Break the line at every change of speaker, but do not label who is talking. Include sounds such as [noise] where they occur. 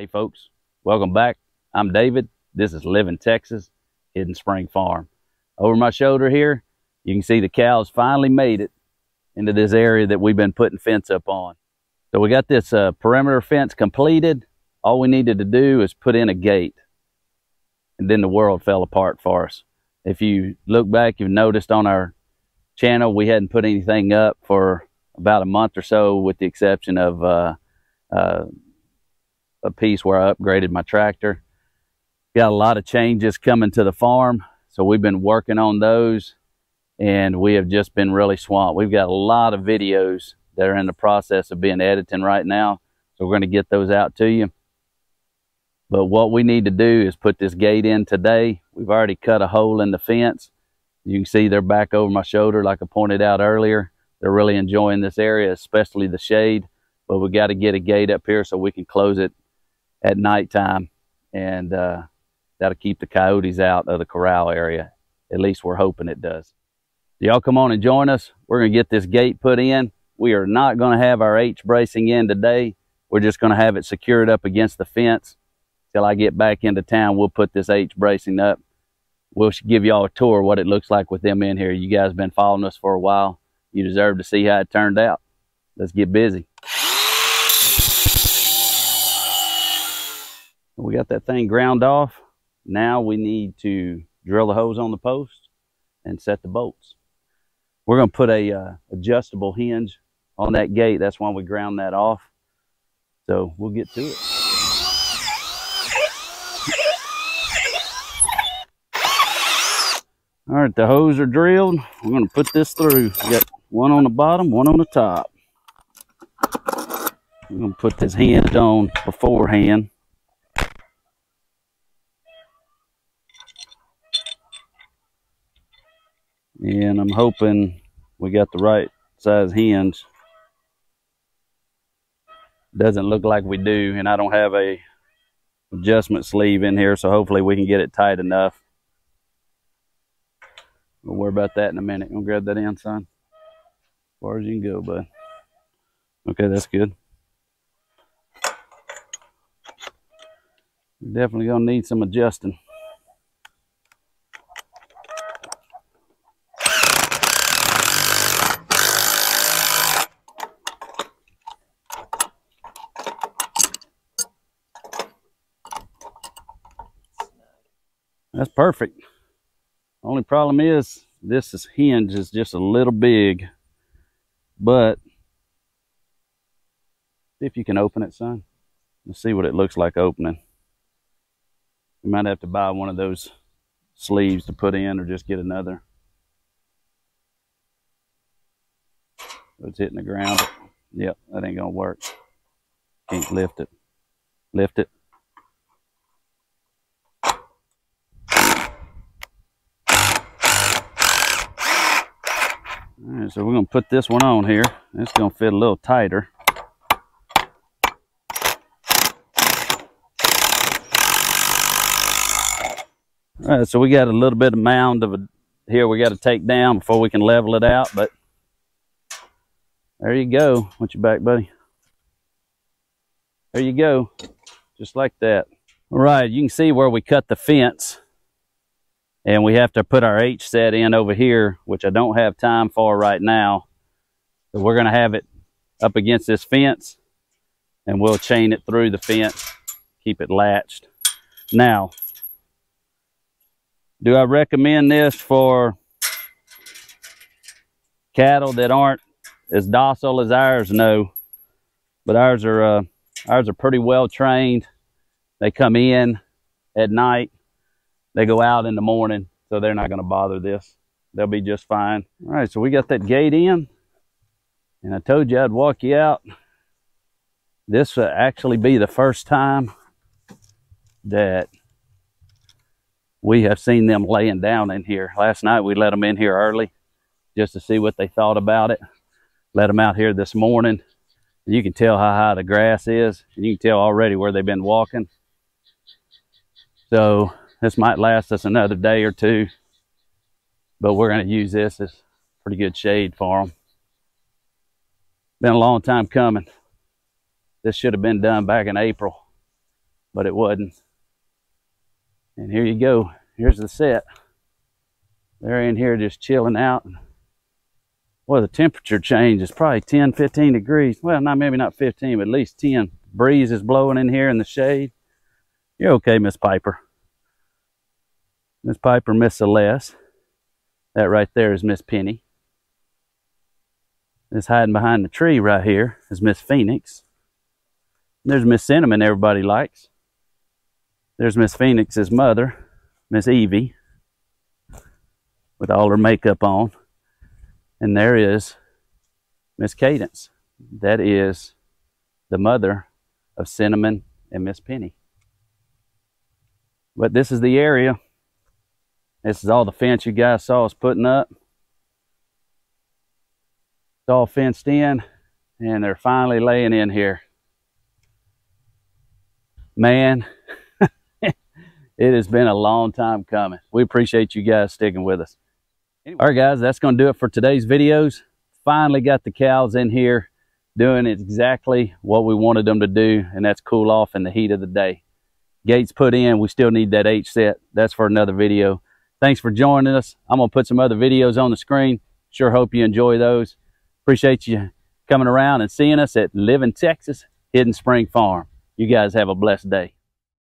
Hey folks, welcome back. I'm David. This is Living Texas, Hidden Spring Farm. Over my shoulder here, you can see the cows finally made it into this area that we've been putting fence up on. So we got this uh, perimeter fence completed. All we needed to do is put in a gate. And then the world fell apart for us. If you look back, you've noticed on our channel, we hadn't put anything up for about a month or so with the exception of uh, uh, a piece where I upgraded my tractor. Got a lot of changes coming to the farm, so we've been working on those and we have just been really swamped. We've got a lot of videos that are in the process of being edited right now, so we're going to get those out to you. But what we need to do is put this gate in today. We've already cut a hole in the fence. You can see they're back over my shoulder like I pointed out earlier. They're really enjoying this area, especially the shade. But we got to get a gate up here so we can close it at nighttime. And uh, that'll keep the coyotes out of the corral area. At least we're hoping it does. Y'all come on and join us. We're going to get this gate put in. We are not going to have our H bracing in today. We're just going to have it secured up against the fence. Till I get back into town, we'll put this H bracing up. We'll give y'all a tour what it looks like with them in here. You guys been following us for a while. You deserve to see how it turned out. Let's get busy. We got that thing ground off. Now we need to drill the hose on the post and set the bolts. We're going to put a uh, adjustable hinge on that gate. That's why we ground that off. So we'll get to it. All right, the hose are drilled. We're going to put this through. We got one on the bottom, one on the top. We're going to put this hinge on beforehand. And I'm hoping we got the right size hinge. Doesn't look like we do, and I don't have a adjustment sleeve in here, so hopefully we can get it tight enough. We'll worry about that in a minute. Gonna grab that in, son. As far as you can go, bud. Okay, that's good. Definitely gonna need some adjusting. That's perfect. Only problem is this is hinge is just a little big, but if you can open it, son. Let's see what it looks like opening. You might have to buy one of those sleeves to put in or just get another. It's hitting the ground. Yep, that ain't gonna work. Can't lift it. Lift it. All so we're gonna put this one on here. It's gonna fit a little tighter. All right, so we got a little bit of mound of a, here we got to take down before we can level it out, but there you go. What's your back, buddy? There you go, just like that. All right, you can see where we cut the fence and we have to put our H set in over here, which I don't have time for right now. So we're gonna have it up against this fence and we'll chain it through the fence, keep it latched. Now, do I recommend this for cattle that aren't as docile as ours? No, but ours are uh, ours are pretty well trained. They come in at night they go out in the morning, so they're not going to bother this. They'll be just fine. All right, so we got that gate in, and I told you I'd walk you out. This will actually be the first time that we have seen them laying down in here. Last night we let them in here early just to see what they thought about it. Let them out here this morning. You can tell how high the grass is. And you can tell already where they've been walking. So this might last us another day or two, but we're going to use this as pretty good shade for them. Been a long time coming. This should have been done back in April. but it wasn't. And here you go. Here's the set. They're in here just chilling out. Well, the temperature change is probably 10, 15 degrees. Well, not maybe not 15, but at least 10. Breeze is blowing in here in the shade. You're okay, Miss Piper. Miss Piper, Miss Celeste. That right there is Miss Penny. This hiding behind the tree right here is Miss Phoenix. There's Miss Cinnamon everybody likes. There's Miss Phoenix's mother, Miss Evie, with all her makeup on. And there is Miss Cadence. That is the mother of Cinnamon and Miss Penny. But this is the area. This is all the fence you guys saw us putting up. It's all fenced in and they're finally laying in here. Man, [laughs] it has been a long time coming. We appreciate you guys sticking with us. Anyway. All right, guys, that's going to do it for today's videos. Finally got the cows in here doing exactly what we wanted them to do, and that's cool off in the heat of the day. Gates put in, we still need that H set. That's for another video. Thanks for joining us. I'm going to put some other videos on the screen. Sure hope you enjoy those. Appreciate you coming around and seeing us at Living Texas Hidden Spring Farm. You guys have a blessed day.